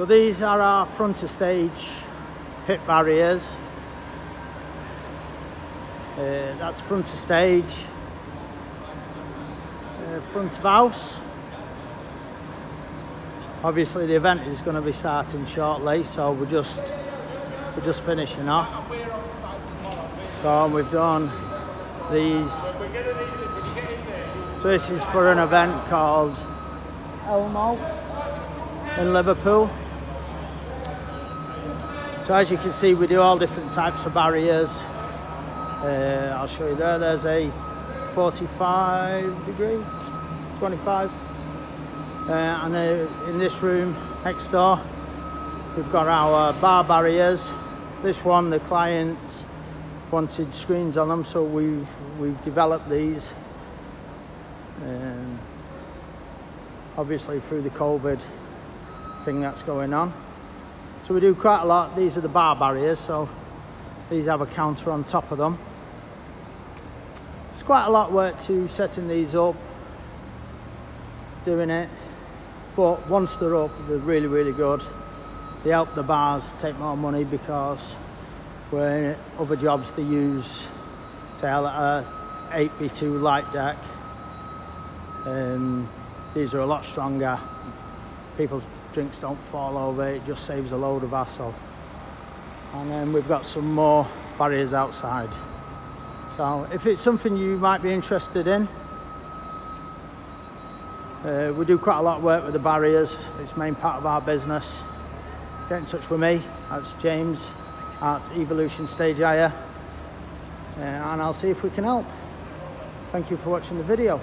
So these are our front of stage pit barriers. Uh, that's front of stage, uh, front of house. Obviously the event is going to be starting shortly, so we're just we're just finishing off. So we've done these. So this is for an event called Elmo in Liverpool. So as you can see, we do all different types of barriers. Uh, I'll show you there. There's a 45 degree, 25. Uh, and uh, in this room next door, we've got our bar barriers. This one, the client wanted screens on them, so we've we've developed these. Um, obviously through the COVID thing that's going on. So we do quite a lot. These are the bar barriers, so these have a counter on top of them. It's quite a lot of work to setting these up, doing it. But once they're up, they're really, really good. They help the bars take more money because where other jobs they use, say, a 8B2 Litedeck, um, these are a lot stronger. People's drinks don't fall over, it just saves a load of hassle. And then we've got some more barriers outside. So if it's something you might be interested in, uh, we do quite a lot of work with the barriers. It's main part of our business. Get in touch with me. That's James at Evolution Stage Hire. Uh, and I'll see if we can help. Thank you for watching the video.